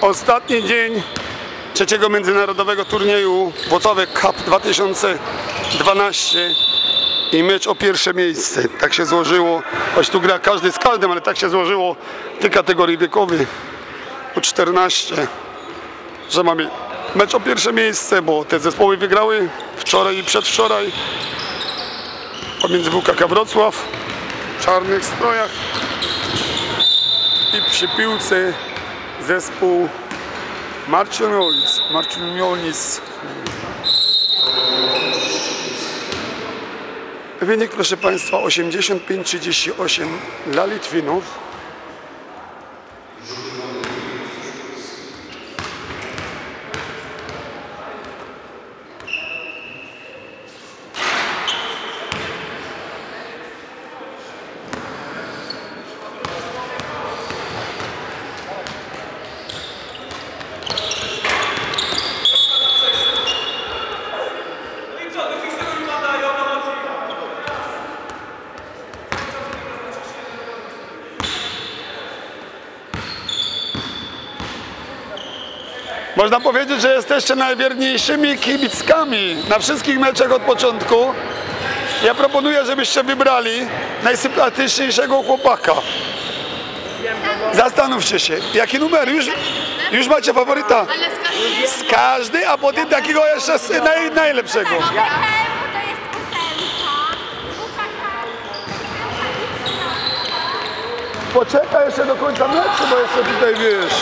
Ostatni dzień trzeciego międzynarodowego turnieju Włocławek Cup 2012 i mecz o pierwsze miejsce. Tak się złożyło, choć tu gra każdy z każdym, ale tak się złożyło tej kategorii wiekowej o 14, że mamy mecz o pierwsze miejsce, bo te zespoły wygrały wczoraj i przedwczoraj pomiędzy WKK Wrocław w czarnych strojach i przy piłce zespół Marciniolis. Marciniolis. Wynik proszę Państwa 85-38 dla Litwinów. Można powiedzieć, że jesteście najwierniejszymi kibickami na wszystkich meczach od początku. Ja proponuję, żebyście wybrali najsympatyczniejszego chłopaka. Zastanówcie się, jaki numer? Już, już macie faworyta? Z każdy, a potem takiego jeszcze naj, najlepszego. Poczekaj jeszcze do końca meczu, bo jeszcze tutaj wiesz.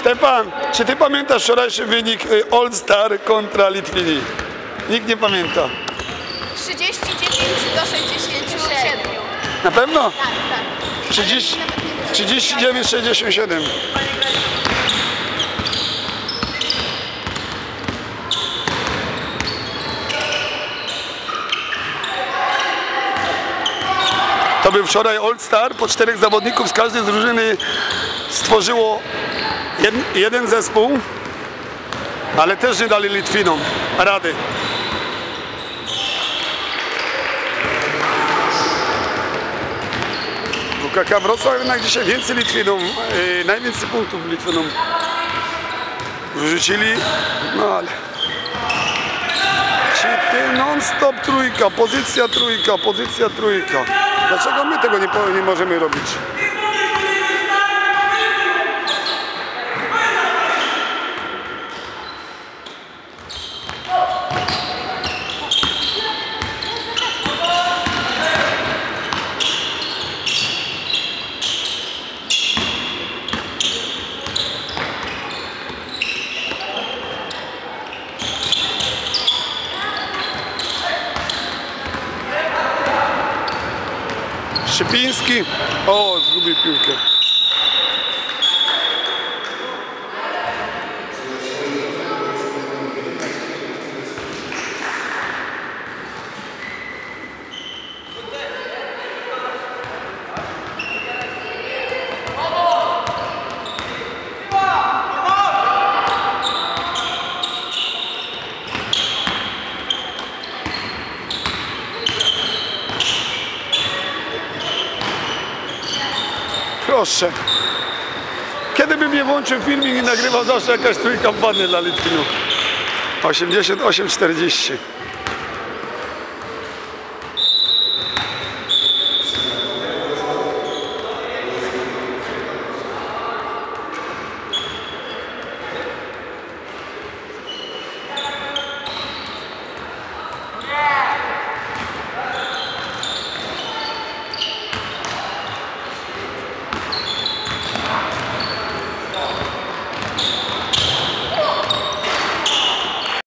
Stefan, czy ty pamiętasz wczorajszy wynik y, All Star kontra Litwini? Nikt nie pamięta. 39 do 67. Na pewno? Tak, tak. 30, 39, 67. Był wczoraj All Star, po czterech zawodników z każdej drużyny stworzyło jed, jeden zespół, ale też nie dali Litwinom rady. WKK Wrocław jednak dzisiaj więcej Litwinom, yy, najwięcej punktów Litwinom wyrzucili, no ale ci ty non-stop trójka, pozycja trójka, pozycja trójka. Dlaczego my tego nie, nie możemy robić? Szypiński, o zgubił piłkę. Proszę. Kiedy bym nie włączył filmik i nagrywał zawsze jakaś trójka wpadnie dla Litwinów. 88-40.